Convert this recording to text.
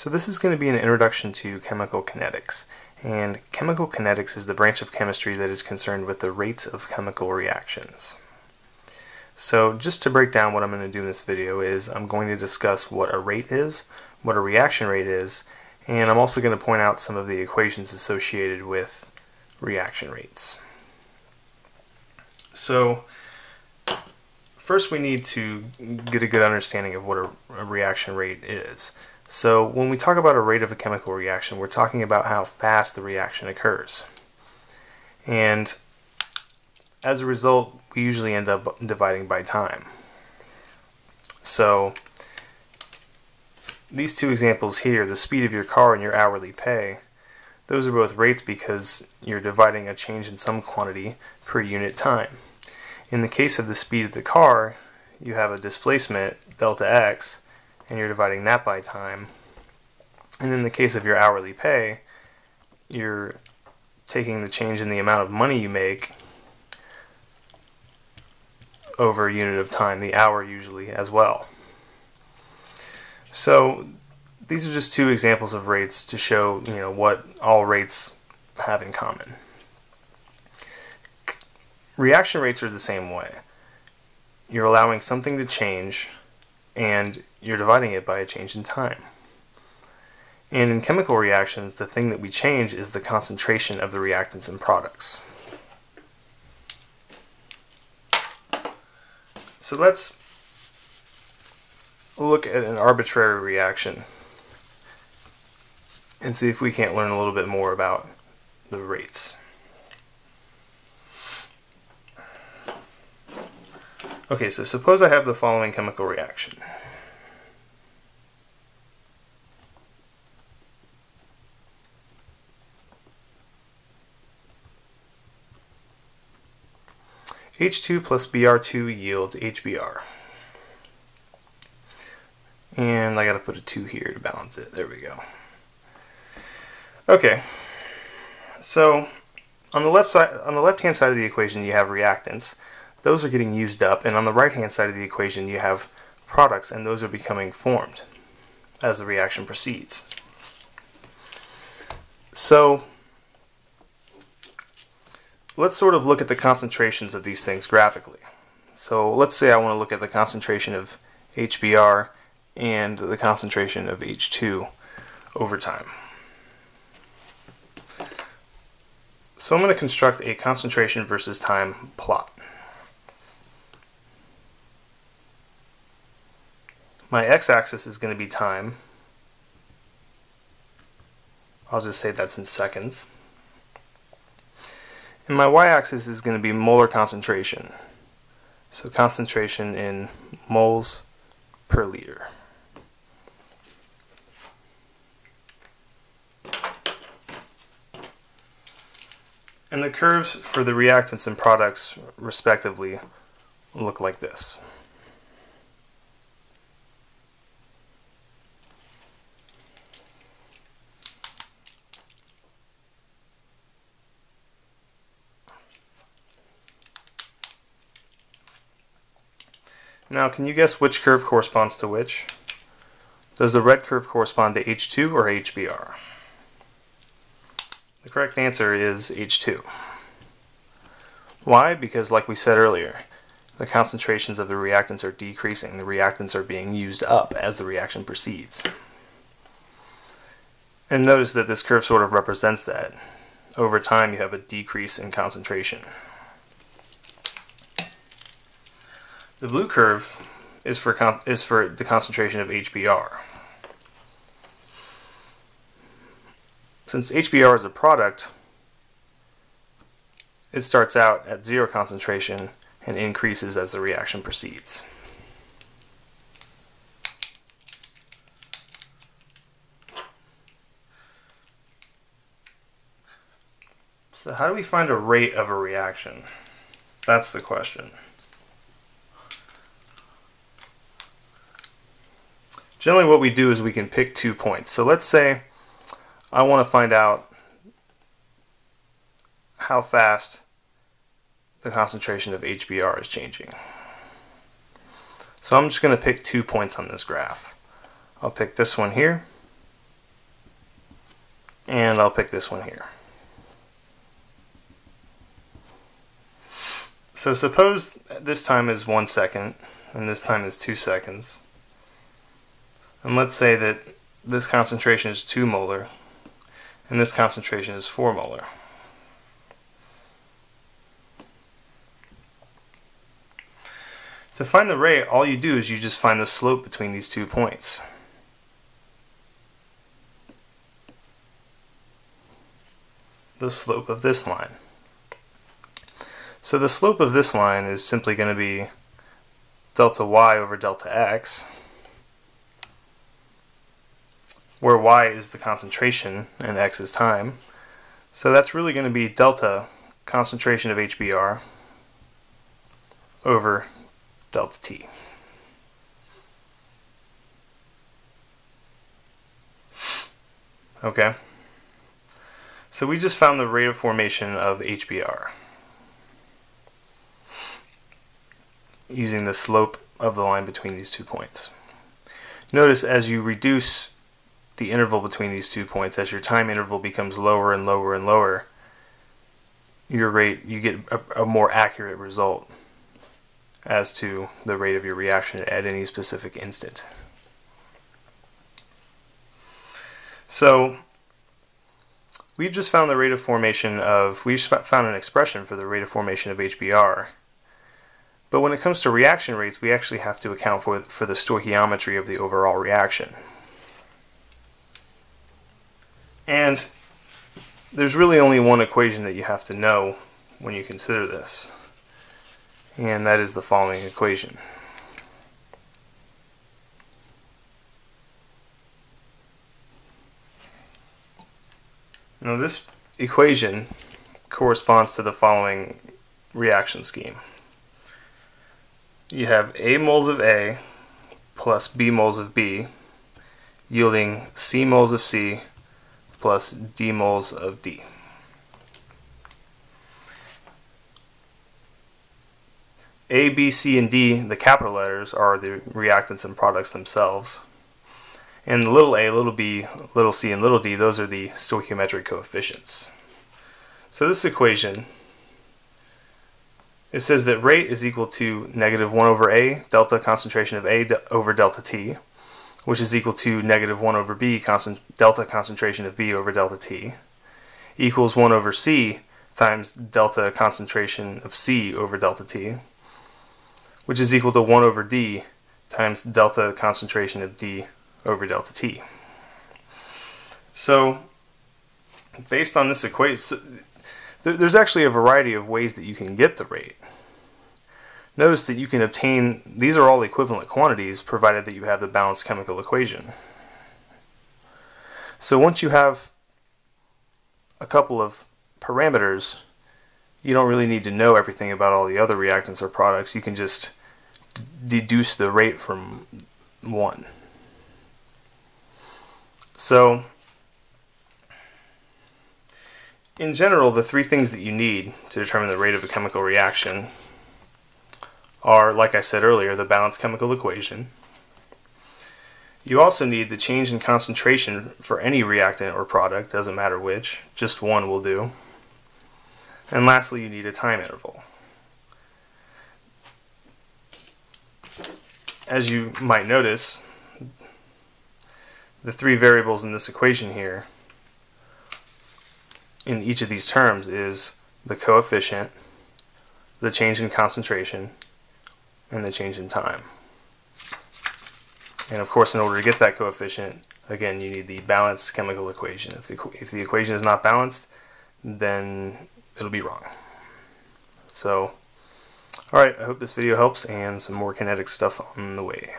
So this is going to be an introduction to chemical kinetics. And chemical kinetics is the branch of chemistry that is concerned with the rates of chemical reactions. So just to break down what I'm going to do in this video is I'm going to discuss what a rate is, what a reaction rate is, and I'm also going to point out some of the equations associated with reaction rates. So first we need to get a good understanding of what a, a reaction rate is. So when we talk about a rate of a chemical reaction, we're talking about how fast the reaction occurs. And as a result, we usually end up dividing by time. So these two examples here, the speed of your car and your hourly pay, those are both rates because you're dividing a change in some quantity per unit time. In the case of the speed of the car, you have a displacement, delta x, and you're dividing that by time. And in the case of your hourly pay, you're taking the change in the amount of money you make over a unit of time, the hour usually as well. So these are just two examples of rates to show you know what all rates have in common. Reaction rates are the same way. You're allowing something to change and you're dividing it by a change in time. And in chemical reactions, the thing that we change is the concentration of the reactants and products. So let's look at an arbitrary reaction and see if we can't learn a little bit more about the rates. Okay, so suppose I have the following chemical reaction. H2 plus Br2 yields HBr. And I gotta put a 2 here to balance it. There we go. Okay. So on the left side on the left hand side of the equation you have reactants. Those are getting used up, and on the right hand side of the equation you have products, and those are becoming formed as the reaction proceeds. So let's sort of look at the concentrations of these things graphically. So let's say I want to look at the concentration of HBr and the concentration of H2 over time. So I'm going to construct a concentration versus time plot. My x-axis is going to be time. I'll just say that's in seconds. And my y-axis is going to be molar concentration. So concentration in moles per liter. And the curves for the reactants and products, respectively, look like this. Now, can you guess which curve corresponds to which? Does the red curve correspond to H2 or HBr? The correct answer is H2. Why? Because like we said earlier, the concentrations of the reactants are decreasing. The reactants are being used up as the reaction proceeds. And notice that this curve sort of represents that. Over time you have a decrease in concentration. The blue curve is for is for the concentration of HBr. Since HBr is a product, it starts out at zero concentration and increases as the reaction proceeds. So how do we find a rate of a reaction? That's the question. Generally what we do is we can pick two points. So let's say I want to find out how fast the concentration of HBr is changing. So I'm just going to pick two points on this graph. I'll pick this one here And I'll pick this one here. So suppose this time is one second and this time is two seconds. And let's say that this concentration is 2 molar and this concentration is 4 molar. To find the rate, all you do is you just find the slope between these two points. The slope of this line. So the slope of this line is simply going to be delta y over delta x, where y is the concentration and x is time. So that's really going to be delta concentration of HBr over delta T. Okay. So we just found the rate of formation of HBr using the slope of the line between these two points. Notice as you reduce the interval between these two points, as your time interval becomes lower and lower and lower, your rate, you get a, a more accurate result as to the rate of your reaction at any specific instant. So we've just found the rate of formation of, we've found an expression for the rate of formation of HBr. But when it comes to reaction rates, we actually have to account for, for the stoichiometry of the overall reaction. And there's really only one equation that you have to know when you consider this and that is the following equation. Now this equation corresponds to the following reaction scheme. You have A moles of A plus B moles of B yielding C moles of C plus D moles of D. A, B, C, and D, the capital letters, are the reactants and products themselves. And little a, little b, little c, and little d, those are the stoichiometric coefficients. So this equation, it says that rate is equal to negative 1 over a, delta concentration of a over delta t, which is equal to negative 1 over b, delta concentration of b over delta t, equals 1 over c times delta concentration of c over delta t, which is equal to 1 over d times delta concentration of d over delta t. So, based on this equation, so there's actually a variety of ways that you can get the rate. Notice that you can obtain, these are all equivalent quantities provided that you have the balanced chemical equation. So once you have a couple of parameters, you don't really need to know everything about all the other reactants or products. You can just deduce the rate from 1. So, in general, the three things that you need to determine the rate of a chemical reaction are, like I said earlier, the balanced chemical equation. You also need the change in concentration for any reactant or product, doesn't matter which, just one will do. And lastly, you need a time interval. as you might notice, the three variables in this equation here in each of these terms is the coefficient, the change in concentration, and the change in time. And of course, in order to get that coefficient, again, you need the balanced chemical equation. If the, if the equation is not balanced, then it'll be wrong. So Alright, I hope this video helps and some more kinetic stuff on the way.